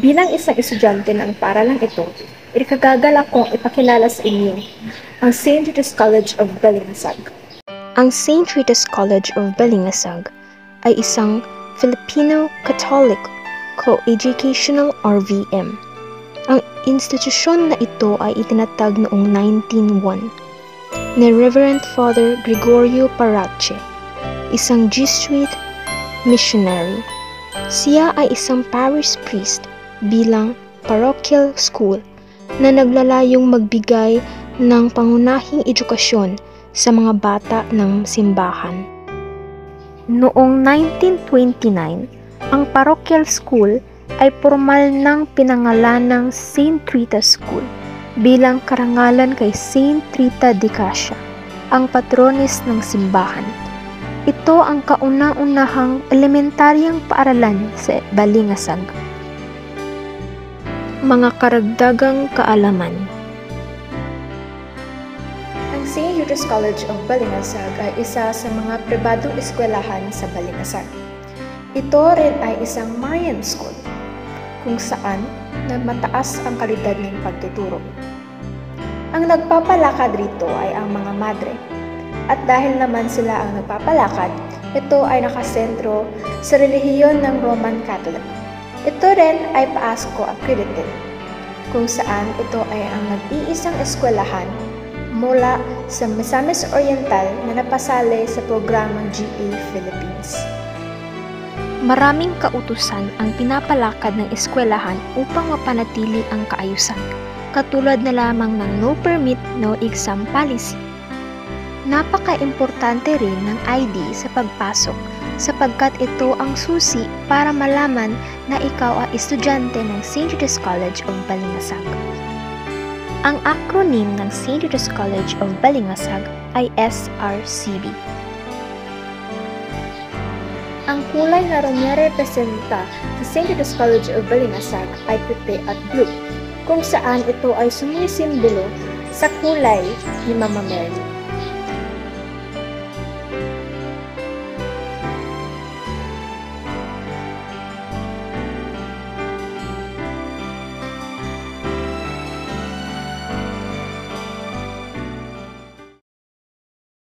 Bilang isang estudyante ng paaralang ito, ikagagalak kong ipakilala sa inyo ang St. Vitus College of Balingsag. Ang St. Vitus College of Balingasag ay isang Filipino Catholic Co-Educational RVM. Ang institusyon na ito ay itinatag noong 1901 ni Reverend Father Gregorio Parache, isang Jesuit missionary. Siya ay isang parish priest bilang parochial school na naglalayong magbigay ng pangunahing edukasyon sa mga bata ng simbahan. Noong 1929, ang parochial school ay formal ng pinangalan ng St. Rita School bilang karangalan kay St. Rita de Cassia, ang patronis ng simbahan. Ito ang kauna-unahang elementaryang paaralan sa Balingasag. Mga karagdagang kaalaman Ang St. Judas College of Balingasag ay isa sa mga pribadong eskwelahan sa Balingasag. Ito rin ay isang Mayan school kung saan na mataas ang kalidad ng pagtuturo. Ang nagpapalakad rito ay ang mga madre. At dahil naman sila ang nagpapalakad, ito ay nakasentro sa relihiyon ng Roman Catholic. Ito rin ay PASCO accredited, kung saan ito ay ang nag-iisang eskwelahan mula sa Misamis Oriental na napasali sa programang GA Philippines. Maraming kautusan ang pinapalakad ng eskwelahan upang mapanatili ang kaayusan, katulad na lamang ng no permit, no exam policy. Napaka-importante rin ng ID sa pagpasok sapagkat ito ang susi para malaman na ikaw ay estudyante ng St. Judas College of Balingasag. Ang acronym ng St. Judas College of Balingasag ay SRCB. Ang kulay na rumirepresenta sa St. Judas College of Balingasag ay puti at blue, kung saan ito ay sumisimbolo sa kulay ni Mama Mary.